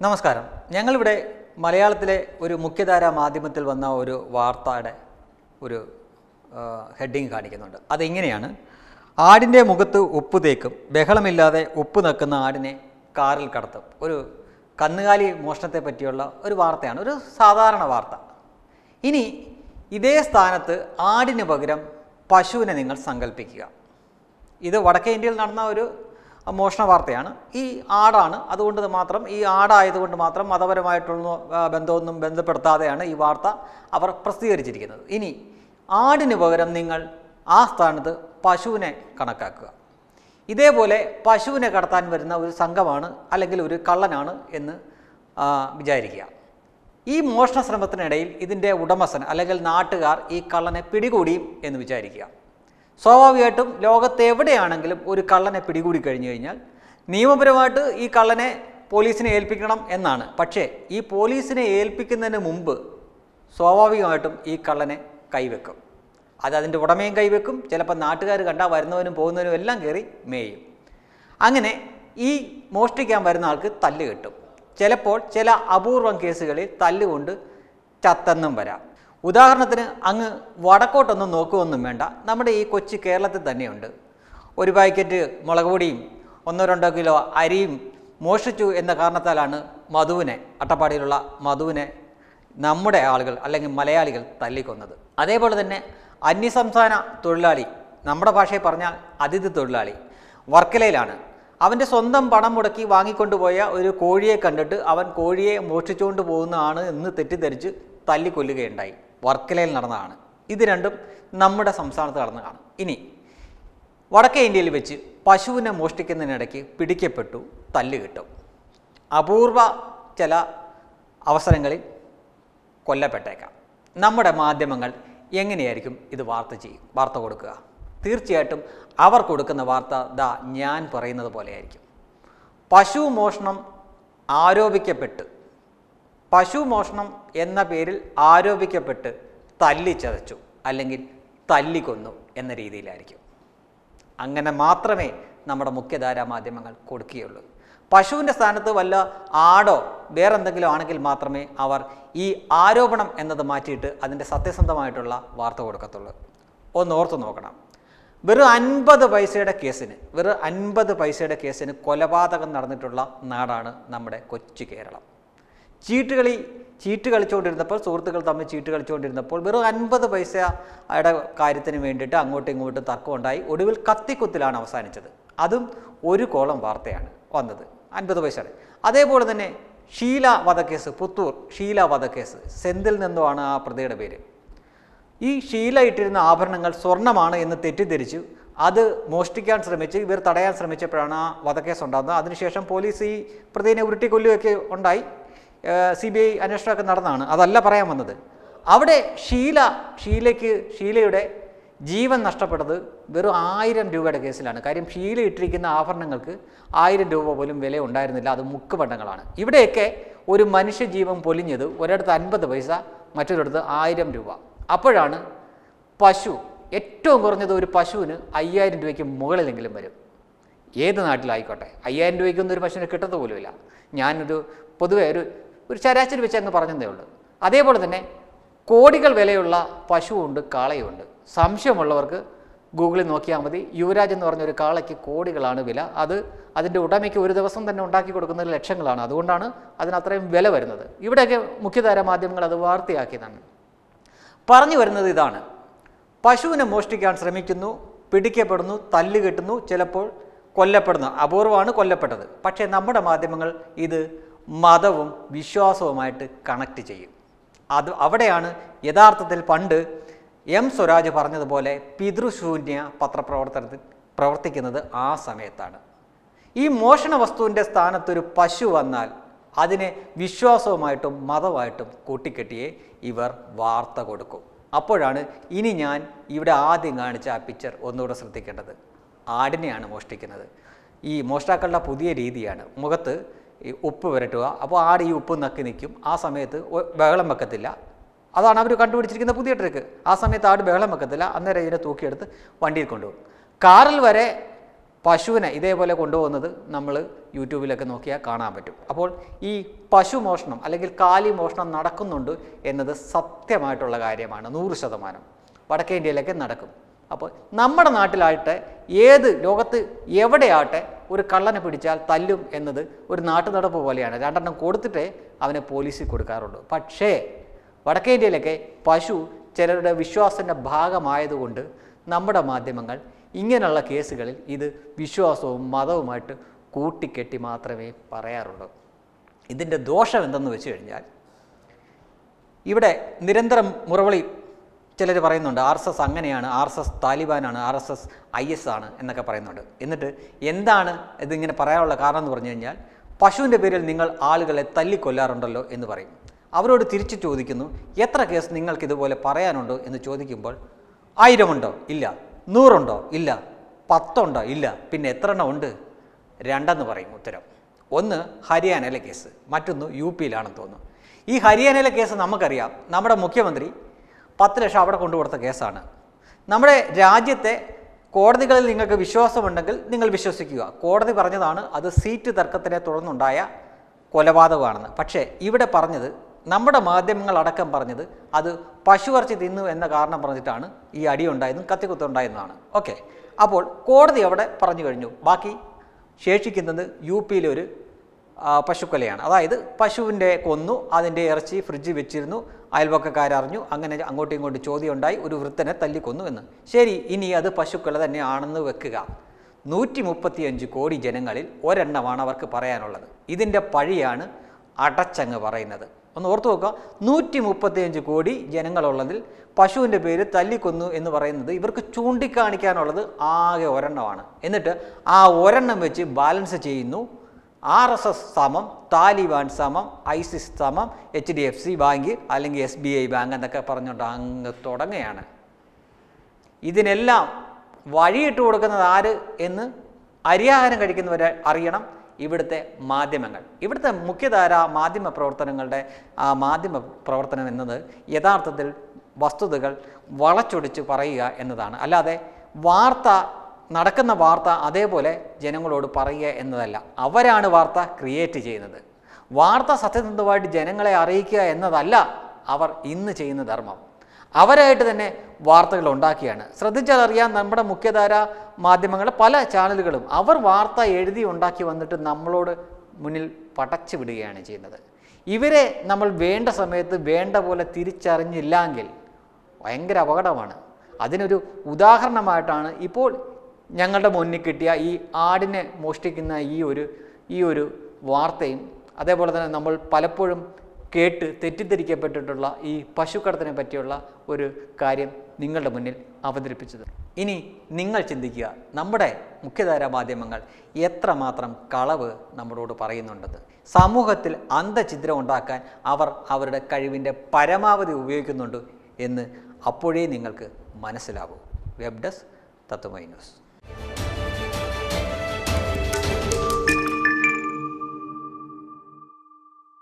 നമസ്കാരം. ഞങ്ങളിവിടെ മലയാളത്തിലെ ഒരു മുഖ്യധാര മാധ്യമത്തിൽ വന്ന ഒരു വാർത്തയുടെ ഒരു ഹെഡിങ് കാണിക്കുന്നുണ്ട്. അതിങ്ങനെയാണ്? ആടിന്റെ മുഖത്ത് ഉപ്പ് തേക്കും ബഹളമില്ലാതെ ഉപ്പ് നക്കുന്ന ആടിനെ കാറിൽ കടത്തും. ഒരു കന്നുകാലി മോഷണത്തെ പറ്റിയുള്ള ഒരു വാർത്തയാണ് ഒരു സാധാരണ വാർത്ത. ഇനി ഇതേ സ്ഥാനത്ത് ആടിന് പകരം പശുവിനെ നിങ്ങൾ സങ്കല്പിക്കുക ഇത് വടക്കേ ഇന്ത്യയിൽ നടന്ന ഒരു മോഷണ വാർത്തയാണ്. ഈ ആടാണ്. അതുകൊണ്ട് മാത്രം ഈ ആടായതുകൊണ്ട് മാത്രം മതപരമായിട്ടുള്ള ബന്ധമൊന്നും ബന്ധപ്പെടുത്താതെയാണ് ഈ വാർത്ത അവർ പ്രസിദ്ധീകരിച്ചിരിക്കുന്നത്. ഇനി ആടിന് പകരം നിങ്ങൾ ആ സ്ഥാനത്ത് പശുവിനെ കണക്കാക്കുക. ഇതേപോലെ പശുവിനെ കടത്താൻ വരുന്ന ഒരു സംഘമാണ് അല്ലെങ്കിൽ ഒരു കള്ളനാണ് എന്ന് വിചാരിക്കുക. ഈ മോഷണ ശ്രമത്തിനിടയിൽ ഇതിന്റെ ഉടമസ്ഥൻ അല്ലെങ്കിൽ നാട്ടുകാർ ഈ കള്ളനെ പിടികൂടിയും എന്ന് വിചാരിക്കുക. സ്വാഭാവികമായിട്ടും ലോകത്ത് എവിടെയാണെങ്കിലും ഒരു കള്ളനെ പിടികൂടി കഴിഞ്ഞു കഴിഞ്ഞാൽ നിയമപരമായിട്ട് ഈ കള്ളനെ പോലീസിനെ ഏൽപ്പിക്കണം എന്നാണ്. പക്ഷേ ഈ പോലീസിനെ ഏൽപ്പിക്കുന്നതിന് മുമ്പ് സ്വാഭാവികമായിട്ടും ഈ കള്ളനെ കൈവെക്കും. അത് അതിന്റെ ഉടമയും കൈവെക്കും. ചിലപ്പോൾ നാട്ടുകാർ കണ്ടാൽ വരുന്നവനും പോകുന്നവനും എല്ലാം കയറി മേയും. അങ്ങനെ ഈ മോഷ്ടിക്കാൻ വരുന്ന ആൾക്ക് തല്ല് കിട്ടും. ചിലപ്പോൾ ചില അപൂർവം കേസുകളിൽ തല്ലുകൊണ്ട് ചത്തെന്നും വരാം. ഉദാഹരണത്തിന് അങ്ങ് വടക്കോട്ടൊന്നും നോക്കുമൊന്നും വേണ്ട. നമ്മുടെ ഈ കൊച്ചു കേരളത്തിൽ തന്നെയുണ്ട്. ഒരു പാക്കറ്റ് മുളക് പൊടിയും ഒന്നോ രണ്ടോ കിലോ അരിയും മോഷിച്ചു എന്ന കാരണത്താലാണ് മധുവിനെ അട്ടപ്പാടിയിലുള്ള മധുവിനെ നമ്മുടെ ആളുകൾ അല്ലെങ്കിൽ മലയാളികൾ തല്ലിക്കൊന്നത്. അതേപോലെ തന്നെ അന്യസംസ്ഥാന തൊഴിലാളി നമ്മുടെ ഭാഷയിൽ പറഞ്ഞാൽ അതിഥി തൊഴിലാളി വർക്കലയിലാണ്. അവന്റെ സ്വന്തം പണം മുടക്കി വാങ്ങിക്കൊണ്ടുപോയ ഒരു കോഴിയെ കണ്ടിട്ട് അവൻ കോഴിയെ മോഷിച്ചുകൊണ്ട് പോകുന്നതാണ് എന്ന് തെറ്റിദ്ധരിച്ച് തല്ലിക്കൊല്ലുകയുണ്ടായി. വർക്കലയിൽ നടന്നതാണ്. ഇത് രണ്ടും നമ്മുടെ സംസ്ഥാനത്ത് നടന്നതാണ് ഇനി വടക്കേ ഇന്ത്യയിൽ വെച്ച് പശുവിനെ മോഷ്ടിക്കുന്നതിനിടയ്ക്ക് പിടിക്കപ്പെട്ടു തല്ല് കിട്ടും. അപൂർവ ചില അവസരങ്ങളിൽ കൊല്ലപ്പെട്ടേക്കാം. നമ്മുടെ മാധ്യമങ്ങൾ എങ്ങനെയായിരിക്കും ഇത് വാർത്ത ചെയ്യും വാർത്ത കൊടുക്കുക? തീർച്ചയായിട്ടും അവർ കൊടുക്കുന്ന വാർത്ത ദാ ഞാൻ പറയുന്നത് പോലെയായിരിക്കും. പശു മോഷണം ആരോപിക്കപ്പെട്ട് പശു മോഷണം എന്ന പേരിൽ ആരോപിക്കപ്പെട്ട് തല്ലിച്ചതച്ചു അല്ലെങ്കിൽ തല്ലിക്കൊന്നു എന്ന രീതിയിലായിരിക്കും. അങ്ങനെ മാത്രമേ നമ്മുടെ മുഖ്യധാരാ മാധ്യമങ്ങൾ കൊടുക്കുകയുള്ളൂ. പശുവിന്റെ സ്ഥാനത്ത് വല്ല ആടോ വേറെന്തെങ്കിലും ആണെങ്കിൽ മാത്രമേ അവർ ഈ ആരോപണം എന്നത് മാറ്റിയിട്ട് അതിന്റെ സത്യസന്ധമായിട്ടുള്ള വാർത്ത കൊടുക്കത്തുള്ളൂ. ഒന്ന് ഓർത്തു നോക്കണം. വെറും അൻപത് പൈസയുടെ കേസിന് വെറും അൻപത് പൈസയുടെ കേസിന് കൊലപാതകം നടന്നിട്ടുള്ള നാടാണ് നമ്മുടെ കൊച്ചു കേരളം. ചീട്ടുകളി ചീട്ട് കളിച്ചുകൊണ്ടിരുന്നപ്പോൾ സുഹൃത്തുക്കൾ തമ്മിൽ ചീട്ട് കളിച്ചുകൊണ്ടിരുന്നപ്പോൾ വെറും അൻപത് പൈസയുടെ കാര്യത്തിന് വേണ്ടിയിട്ട് അങ്ങോട്ടും ഇങ്ങോട്ടും തർക്കമുണ്ടായി. ഒടുവിൽ കത്തിക്കുത്തിലാണ് അവസാനിച്ചത്. അതും ഒരു കോളം വാർത്തയാണ് വന്നത്. അൻപത് പൈസയുടെ അതേപോലെ തന്നെ ഷീല വധക്കേസ് പുത്തൂർ ഷീല വധക്കേസ് സെന്തിൽ നിന്നുമാണ് ആ പ്രതിയുടെ പേര്. ഈ ഷീല ഇട്ടിരുന്ന ആഭരണങ്ങൾ സ്വർണമാണ് എന്ന് തെറ്റിദ്ധരിച്ചു. അത് മോഷ്ടിക്കാൻ ശ്രമിച്ച് ഇവർ തടയാൻ ശ്രമിച്ചപ്പോഴാണ് ആ വധക്കേസ് ഉണ്ടാകുന്നത്. അതിനുശേഷം പോലീസ് ഈ പ്രതിനെ ഉരുട്ടിക്കൊല്ലുകയൊക്കെ ഉണ്ടായി. സി ബി ഐ അന്വേഷണമൊക്കെ നടന്നതാണ് അതല്ല പറയാൻ വന്നത്. അവിടെ ഷീല ഷീലയ്ക്ക് ഷീലയുടെ ജീവൻ നഷ്ടപ്പെട്ടത് വെറും ആയിരം രൂപയുടെ കേസിലാണ്. കാര്യം ഷീല ഇട്ടിരിക്കുന്ന ആഭരണങ്ങൾക്ക് ആയിരം രൂപ പോലും വില ഉണ്ടായിരുന്നില്ല. അത് മുക്കുപണ്ടങ്ങളാണ് ഇവിടെയൊക്കെ ഒരു മനുഷ്യജീവൻ പൊലിഞ്ഞത് ഒരിടത്ത് അൻപത് പൈസ മറ്റൊരിടത്ത് ആയിരം രൂപ. അപ്പോഴാണ് പശു ഏറ്റവും കുറഞ്ഞത് ഒരു പശുവിന് അയ്യായിരം രൂപയ്ക്ക് മുകളിലെങ്കിലും വരും. ഏത് നാട്ടിലായിക്കോട്ടെ. അയ്യായിരം രൂപയ്ക്കൊന്നും ഒരു പശുവിന് കിട്ടത്തുപോലുമില്ല ഞാനൊരു പൊതുവെ ഒരു ഒരു ശരാശരി വെച്ച് അങ്ങ് പറഞ്ഞതേ ഉള്ളൂ. അതേപോലെ തന്നെ കോടികൾ വിലയുള്ള പശുവുണ്ട് കാളയുണ്ട്. സംശയമുള്ളവർക്ക് ഗൂഗിളിൽ നോക്കിയാൽ മതി. യുവരാജ് എന്ന് പറഞ്ഞ ഒരു കാളയ്ക്ക് കോടികളാണ് വില. അത് അതിന്റെ ഉടമയ്ക്ക് ഒരു ദിവസം തന്നെ ഉണ്ടാക്കി കൊടുക്കുന്നത് ലക്ഷങ്ങളാണ്. അതുകൊണ്ടാണ് അതിനത്രയും വില വരുന്നത്. ഇവിടെയൊക്കെ മുഖ്യധാര മാധ്യമങ്ങൾ അത് വാർത്തയാക്കിയതാണ്. പറഞ്ഞു വരുന്നത് ഇതാണ്. പശുവിനെ മോഷ്ടിക്കാൻ ശ്രമിക്കുന്നു പിടിക്കപ്പെടുന്നു തല്ല് കെട്ടുന്നു ചിലപ്പോൾ കൊല്ലപ്പെടുന്നു. അപൂർവമാണ് കൊല്ലപ്പെട്ടത്. പക്ഷേ നമ്മുടെ മാധ്യമങ്ങൾ ഇത് മതവും വിശ്വാസവുമായിട്ട് കണക്ട് ചെയ്യും. അത് അവിടെയാണ് യഥാർത്ഥത്തിൽ പണ്ട് എം സ്വരാജ് പറഞ്ഞതുപോലെ പിതൃശൂന്യ പത്രപ്രവർത്തനത്തിൽ പ്രവർത്തിക്കുന്നത് ആ സമയത്താണ്. ഈ മോഷണ വസ്തുവിന്റെ സ്ഥാനത്തൊരു പശു വന്നാൽ അതിനെ വിശ്വാസവുമായിട്ടും മതമായിട്ടും കൂട്ടിക്കെട്ടിയേ ഇവർ വാർത്ത കൊടുക്കും. അപ്പോഴാണ് ഇനി ഞാൻ ഇവിടെ ആദ്യം കാണിച്ച ആ പിക്ചർ ഒന്നുകൂടെ ശ്രദ്ധിക്കേണ്ടത്. ആടിനെയാണ് മോഷ്ടിക്കുന്നത്. ഈ മോഷ്ടാക്കളുടെ പുതിയ രീതിയാണ്. മുഖത്ത് ഈ ഉപ്പ് പുരട്ടുക അപ്പോൾ ആട് ഈ ഉപ്പ് നക്കി നിൽക്കും. ആ സമയത്ത് ബഹളം വെക്കത്തില്ല. അതാണ് അവർ കണ്ടുപിടിച്ചിരിക്കുന്ന പുതിയ ട്രിക്ക് ആ സമയത്ത് ആട് ബഹളം വെക്കത്തില്ല. അന്നേരം ഇതിനെ തൂക്കിയെടുത്ത് വണ്ടിയിൽ കൊണ്ടുപോകും. കാറിൽ വരെ പശുവിനെ ഇതേപോലെ കൊണ്ടുപോകുന്നത് നമ്മൾ യൂട്യൂബിലൊക്കെ നോക്കിയാൽ കാണാൻ പറ്റും. അപ്പോൾ ഈ പശു മോഷണം അല്ലെങ്കിൽ കാലി മോഷണം നടക്കുന്നുണ്ട് എന്നത് സത്യമായിട്ടുള്ള കാര്യമാണ്. നൂറ് ശതമാനം. വടക്കേ ഇന്ത്യയിലൊക്കെ നടക്കും. അപ്പോൾ നമ്മുടെ നാട്ടിലായിട്ട് ഏത് ലോകത്ത് എവിടെയാട്ടെ ഒരു കള്ളനെ പിടിച്ചാൽ തല്ലും എന്നത് ഒരു നാട്ടു നടപ്പ് പോലെയാണ്. രണ്ടെണ്ണം കൊടുത്തിട്ടേ അവനെ പോലീസിൽ കൊടുക്കാറുള്ളൂ. പക്ഷേ വടക്കേ ഇന്ത്യയിലൊക്കെ പശു ചിലരുടെ വിശ്വാസത്തിന്റെ ഭാഗമായതുകൊണ്ട് നമ്മുടെ മാധ്യമങ്ങൾ ഇങ്ങനെയുള്ള കേസുകളിൽ ഇത് വിശ്വാസവും മതവുമായിട്ട് കൂട്ടിക്കെട്ടി മാത്രമേ പറയാറുള്ളൂ. ഇതിന്റെ ദോഷം എന്തെന്ന് വെച്ച് കഴിഞ്ഞാൽ ഇവിടെ നിരന്തരം മുറവിളി ചിലർ പറയുന്നുണ്ട് ആർ എസ് എസ് അങ്ങനെയാണ് R S S താലിബാനാണ് R S S I S ആണ് എന്നൊക്കെ പറയുന്നുണ്ട്. എന്നിട്ട് എന്താണ് ഇതിങ്ങനെ പറയാനുള്ള കാരണം എന്ന് പറഞ്ഞു കഴിഞ്ഞാൽ പശുവിന്റെ പേരിൽ നിങ്ങൾ ആളുകളെ തല്ലിക്കൊല്ലാറുണ്ടല്ലോ എന്ന് പറയും. അവരോട് തിരിച്ചു ചോദിക്കുന്നു എത്ര കേസ് നിങ്ങൾക്ക് ഇതുപോലെ പറയാനുണ്ടോ? എന്ന് ചോദിക്കുമ്പോൾ ആയിരമുണ്ടോ? ഇല്ല. നൂറുണ്ടോ? ഇല്ല. പത്തുണ്ടോ? ഇല്ല. പിന്നെ എത്ര എണ്ണം ഉണ്ട്? രണ്ടെന്ന് പറയും ഉത്തരം. ഒന്ന് ഹരിയാനയിലെ കേസ് മറ്റൊന്ന് യു പിയിലാണെന്ന് തോന്നുന്നു. ഈ ഹരിയാനയിലെ കേസ് നമുക്കറിയാം. നമ്മുടെ മുഖ്യമന്ത്രി പത്ത് ലക്ഷം അവിടെ കൊണ്ടുകൊടുത്ത കേസാണ്. നമ്മുടെ രാജ്യത്തെ കോടതികളിൽ നിങ്ങൾക്ക് വിശ്വാസമുണ്ടെങ്കിൽ നിങ്ങൾ വിശ്വസിക്കുക. കോടതി പറഞ്ഞതാണ് അത് സീറ്റ് തർക്കത്തിനെ തുടർന്നുണ്ടായ കൊലപാതകമാണെന്ന്. പക്ഷേ ഇവിടെ പറഞ്ഞത് നമ്മുടെ മാധ്യമങ്ങളടക്കം പറഞ്ഞത് അത് പശുവർച്ചി തിന്നു എന്ന കാരണം പറഞ്ഞിട്ടാണ് ഈ അടി ഉണ്ടായതും കത്തിക്കുത്തുണ്ടായതെന്നാണ് ഓക്കെ. അപ്പോൾ കോടതി അവിടെ പറഞ്ഞു കഴിഞ്ഞു. ബാക്കി ശേഷിക്കുന്നത് യു പിയിലൊരു പശുക്കൊലയാണ്. അതായത് പശുവിന്റെ കൊന്നു അതിന്റെ ഇറച്ചി ഫ്രിഡ്ജിൽ വെച്ചിരുന്നു അയൽവക്കക്കാരറിഞ്ഞു അങ്ങനെ അങ്ങോട്ടും ഇങ്ങോട്ടും ചോദ്യം ഉണ്ടായി ഒരു വൃത്തനെ തല്ലിക്കൊന്നു എന്ന്. ശരി ഇനി അത് പശുക്കൊല തന്നെയാണെന്ന് വെക്കുക. നൂറ്റി മുപ്പത്തിയഞ്ച് കോടി ജനങ്ങളിൽ ഒരെണ്ണമാണ് അവർക്ക് പറയാനുള്ളത്. ഇതിന്റെ പഴിയാണ് അടച്ചങ്ങ് പറയുന്നത്. ഒന്ന് ഓർത്തു നോക്കുക നൂറ്റി മുപ്പത്തിയഞ്ച് കോടി ജനങ്ങളുള്ളതിൽ പശുവിന്റെ പേര് തല്ലിക്കൊന്നു എന്ന് പറയുന്നത് ഇവർക്ക് ചൂണ്ടിക്കാണിക്കാനുള്ളത് ആകെ ഒരെണ്ണമാണ്. എന്നിട്ട് ആ ഒരെണ്ണം വെച്ച് ബാലൻസ് ചെയ്യുന്നു ആർ എസ് എസ് സമം താലിബാൻ സമം ഐസിസ് സമം H D F C bank അല്ലെങ്കിൽ എസ് ബി ഐ ബാങ്ക് എന്നൊക്കെ പറഞ്ഞുകൊണ്ട് അങ്ങ് തുടങ്ങുകയാണ്. ഇതിനെല്ലാം വഴിയിട്ട് കൊടുക്കുന്നത് ആര് എന്ന് അരിയാഹാരം കഴിക്കുന്നവരെ അറിയണം ഇവിടുത്തെ മാധ്യമങ്ങൾ. ഇവിടുത്തെ മുഖ്യധാര മാധ്യമ പ്രവർത്തനങ്ങളുടെ ആ മാധ്യമ പ്രവർത്തനം എന്നത് യഥാർത്ഥത്തിൽ വസ്തുതകൾ വളച്ചൊടിച്ച് പറയുക എന്നതാണ്. അല്ലാതെ വാർത്ത നടക്കുന്ന വാർത്ത അതേപോലെ ജനങ്ങളോട് പറയുക എന്നതല്ല. അവരാണ് വാർത്ത ക്രിയേറ്റ് ചെയ്യുന്നത്. വാർത്ത സത്യസന്ധമായിട്ട് ജനങ്ങളെ അറിയിക്കുക എന്നതല്ല അവർ ഇന്ന് ചെയ്യുന്ന ധർമ്മം. അവരായിട്ട് തന്നെ വാർത്തകൾ ഉണ്ടാക്കിയാണ്. ശ്രദ്ധിച്ചാൽ അറിയാം നമ്മുടെ മുഖ്യധാര മാധ്യമങ്ങളെ പല ചാനലുകളും അവർ വാർത്ത എഴുതി ഉണ്ടാക്കി വന്നിട്ട് നമ്മളോട് മുന്നിൽ പടച്ചു വിടുകയാണ് ചെയ്യുന്നത്. ഇവരെ നമ്മൾ വേണ്ട സമയത്ത് വേണ്ട പോലെ തിരിച്ചറിഞ്ഞില്ലെങ്കിൽ ഭയങ്കര അപകടമാണ്. അതിനൊരു ഉദാഹരണമായിട്ടാണ് ഇപ്പോൾ ഞങ്ങളുടെ മുന്നിൽ കിട്ടിയ ഈ ആടിനെ മോഷ്ടിക്കുന്ന ഈ ഒരു ഈ ഒരു വാർത്തയും അതേപോലെ തന്നെ നമ്മൾ പലപ്പോഴും കേട്ട് തെറ്റിദ്ധരിക്കപ്പെട്ടിട്ടുള്ള ഈ പശുക്കടത്തിനെ പറ്റിയുള്ള ഒരു കാര്യം നിങ്ങളുടെ മുന്നിൽ അവതരിപ്പിച്ചത്. ഇനി നിങ്ങൾ ചിന്തിക്കുക നമ്മുടെ മുഖ്യധാര മാധ്യമങ്ങൾ എത്രമാത്രം കളവ് നമ്മളോട് പറയുന്നുണ്ടെന്ന് സമൂഹത്തിൽ അന്ധചിദ്രം ഉണ്ടാക്കാൻ അവർ അവരുടെ കഴിവിന്റെ പരമാവധി ഉപയോഗിക്കുന്നുണ്ട് എന്ന് അപ്പോഴേ നിങ്ങൾക്ക് മനസ്സിലാകൂ. Web desk Tatwamayi news